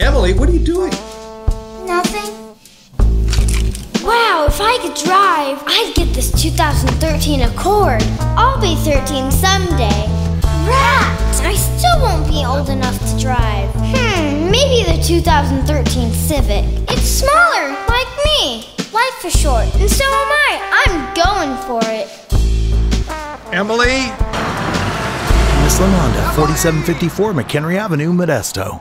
Emily, what are you doing? Nothing. Wow, if I could drive, I'd get this 2013 Accord. I'll be 13 someday. Rat! I still won't be old enough to drive. Hmm, maybe the 2013 Civic. It's smaller, like me. Life is short, and so am I. I'm going for it. Emily? Mistlin Honda, 4754 McHenry Avenue, Modesto.